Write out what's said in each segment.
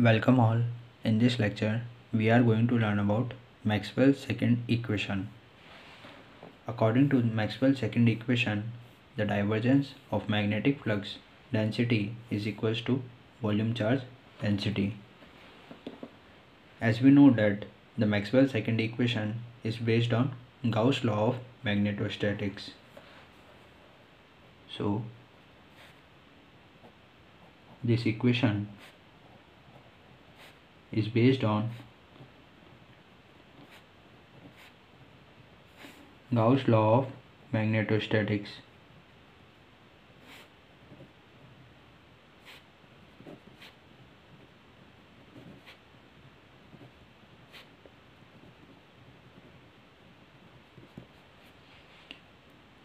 Welcome all. In this lecture, we are going to learn about Maxwell's second equation. According to Maxwell's second equation, the divergence of magnetic flux density is equals to volume charge density. As we know that the Maxwell's second equation is based on Gauss law of magnetostatics. So this equation is based on Gauss law of magnetostatics.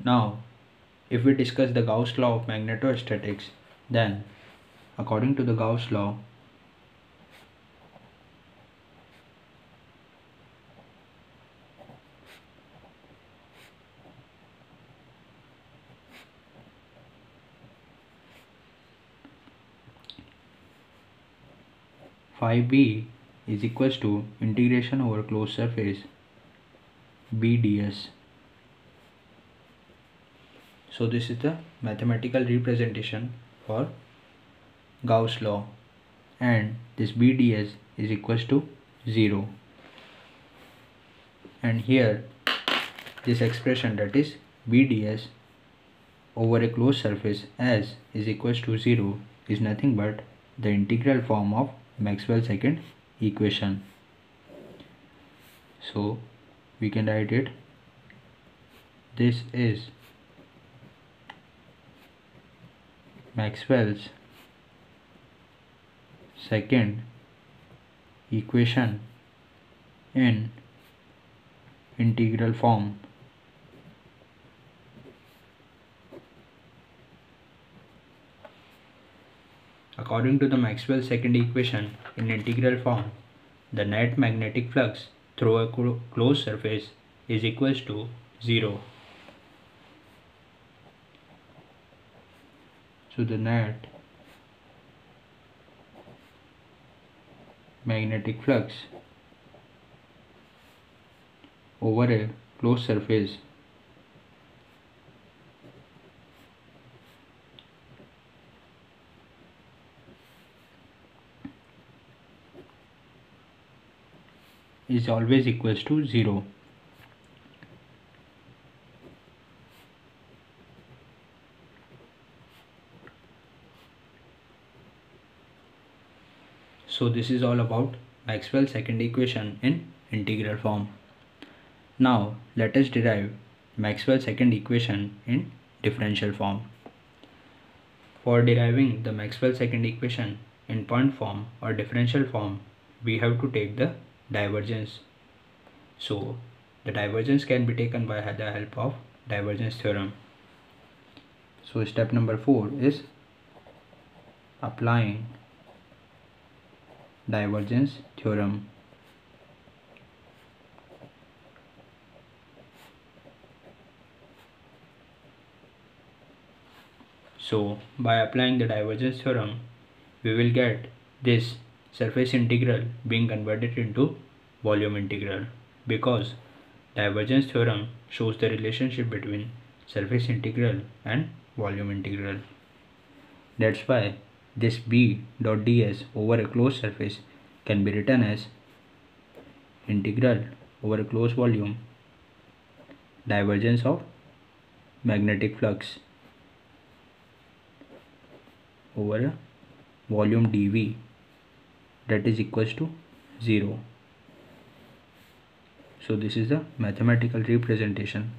Now, if we discuss the Gauss law of magnetostatics, then according to the Gauss law, phi b is equals to integration over closed surface BDS. So this is the mathematical representation for Gauss law and this BDS is equals to 0 and here this expression that is BDS over a closed surface s is equals to 0 is nothing but the integral form of Maxwell second equation. So we can write it. This is Maxwell's second equation in integral form According to the Maxwell second equation in integral form, the net magnetic flux through a closed surface is equals to 0. So the net magnetic flux over a closed surface is always equals to 0. So this is all about Maxwell's second equation in integral form. Now let us derive Maxwell's second equation in differential form. For deriving the Maxwell second equation in point form or differential form, we have to take the divergence. So the divergence can be taken by the help of divergence theorem. So step number 4 is applying divergence theorem. So by applying the divergence theorem we will get this surface integral being converted into volume integral because divergence theorem shows the relationship between surface integral and volume integral. That's why this b dot ds over a closed surface can be written as integral over a closed volume divergence of magnetic flux over volume dv that is equals to 0 so this is the mathematical representation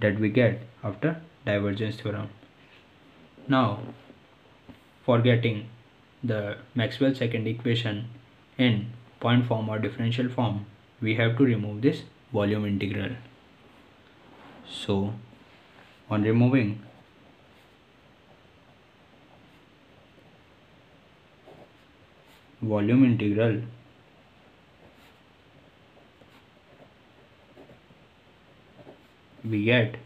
that we get after divergence theorem. Now for getting the Maxwell second equation in point form or differential form we have to remove this volume integral. So on removing volume integral we get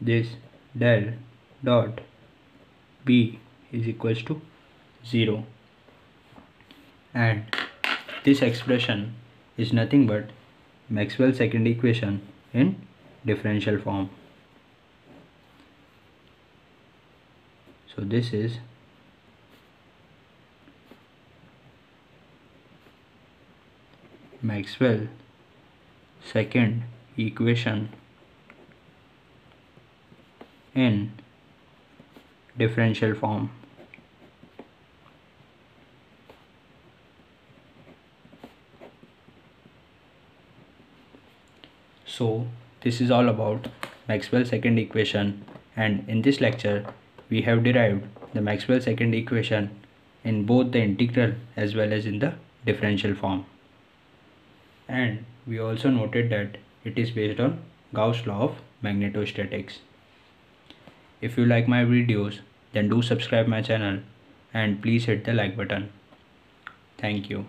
this del dot b is equals to 0 and this expression is nothing but Maxwell's second equation in differential form. So this is Maxwell second equation in differential form. So this is all about Maxwell's second equation and in this lecture we have derived the Maxwell's second equation in both the integral as well as in the differential form. And we also noted that it is based on Gauss law of magnetostatics. If you like my videos then do subscribe my channel and please hit the like button. Thank you.